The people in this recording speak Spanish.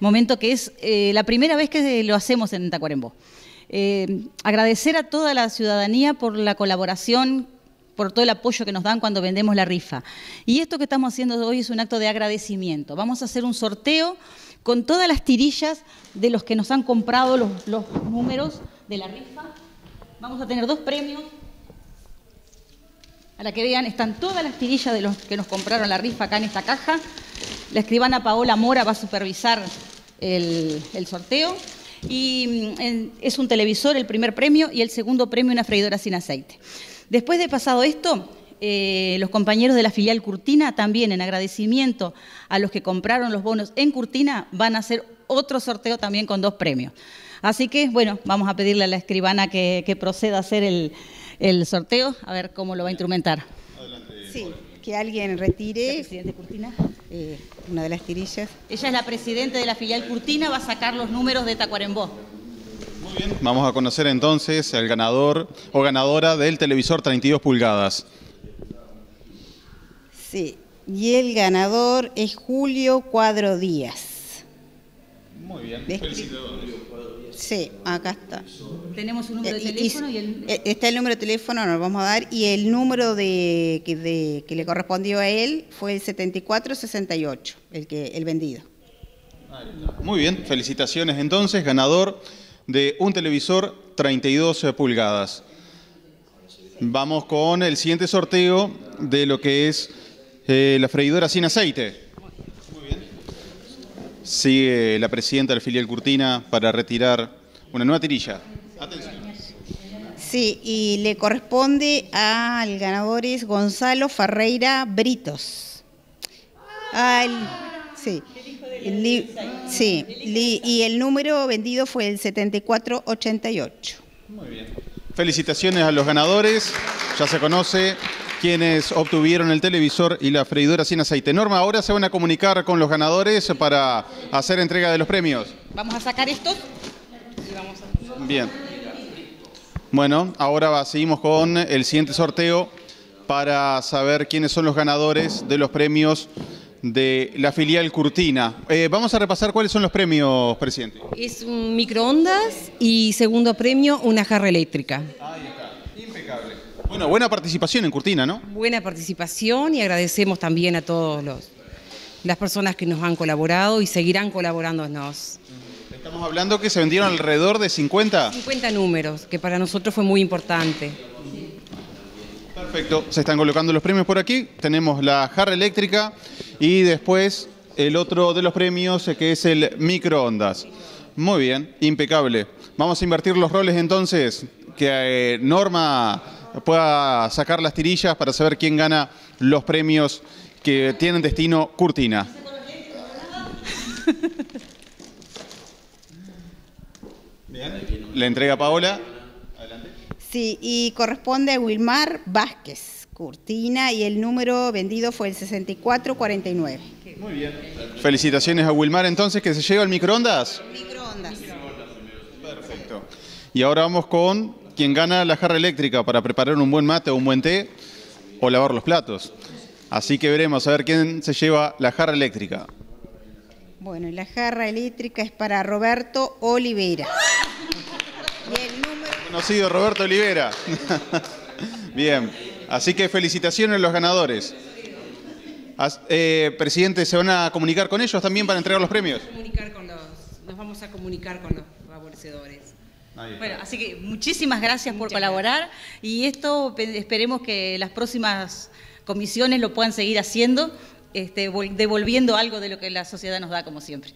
momento que es eh, la primera vez que lo hacemos en Tacuarembó. Eh, agradecer a toda la ciudadanía por la colaboración, por todo el apoyo que nos dan cuando vendemos la rifa. Y esto que estamos haciendo hoy es un acto de agradecimiento. Vamos a hacer un sorteo con todas las tirillas de los que nos han comprado los, los números de la rifa. Vamos a tener dos premios. A la que vean, están todas las tirillas de los que nos compraron la rifa acá en esta caja. La escribana Paola Mora va a supervisar el, sorteo. Y mm, es un televisor el primer premio y el segundo premio una freidora sin aceite. Después de pasado esto, eh, los compañeros de la filial Curtina también en agradecimiento a los que compraron los bonos en Curtina van a hacer otro sorteo también con dos premios. Así que, bueno, vamos a pedirle a la escribana que, proceda a hacer el, sorteo, a ver cómo lo va a instrumentar. Sí, que alguien retire. presidente Curtina. Eh, una de las tirillas. Ella es la presidenta de la filial Curtina, va a sacar los números de Tacuarembó. Muy bien, vamos a conocer entonces al ganador o ganadora del televisor 32 pulgadas. Sí, y el ganador es Julio Cuadro Díaz. Muy bien, felicitaciones. Sí, acá está. Tenemos un número de eh, teléfono y, el... Eh, está el número de teléfono, nos lo vamos a dar, y el número de, que, le correspondió a él fue el 7468, el, que, el vendido. Muy bien, felicitaciones entonces, ganador de un televisor 32 pulgadas. Vamos con el siguiente sorteo de lo que es eh, la freidora sin aceite. Sigue la presidenta del filial Curtina para retirar una nueva tirilla. Atención. Sí, y le corresponde al ganador es Gonzalo Ferreira Britos. sí. sí, y el número vendido fue el 7488. Muy bien. Felicitaciones a los ganadores. Ya se conoce quienes obtuvieron el televisor y la freidora sin aceite. Norma, ahora se van a comunicar con los ganadores para hacer entrega de los premios. Vamos a sacar estos Bien. Bueno, ahora seguimos con el siguiente sorteo para saber quiénes son los ganadores de los premios de la filial Curtina. Eh, vamos a repasar cuáles son los premios, presidente. Es un microondas y segundo premio una jarra eléctrica. Ahí está. Bueno, buena participación en Curtina, ¿no? Buena participación y agradecemos también a todos los las personas que nos han colaborado y seguirán colaborándonos. Estamos hablando que se vendieron alrededor de 50. 50 números, que para nosotros fue muy importante. Perfecto, se están colocando los premios por aquí. Tenemos la jarra eléctrica y después el otro de los premios que es el microondas. Muy bien, impecable. Vamos a invertir los roles entonces, que eh, Norma pueda sacar las tirillas para saber quién gana los premios que tienen destino Curtina. Bien, le entrega Paola. Adelante. Sí, y corresponde a Wilmar Vázquez, Curtina, y el número vendido fue el 6449. Muy bien. Felicitaciones a Wilmar entonces, que se lleva el microondas. Microondas. Perfecto. Y ahora vamos con quien gana la jarra eléctrica para preparar un buen mate o un buen té o lavar los platos. Así que veremos a ver quién se lleva la jarra eléctrica. Bueno, la jarra eléctrica es para Roberto Olivera. Conocido Roberto Olivera. Bien, así que felicitaciones a los ganadores. Eh, presidente, ¿se van a comunicar con ellos también para entregar los premios? nos vamos a comunicar con los favorecedores. Bueno, así que muchísimas gracias por colaborar y esto esperemos que las próximas comisiones lo puedan seguir haciendo, este, devolviendo algo de lo que la sociedad nos da como siempre.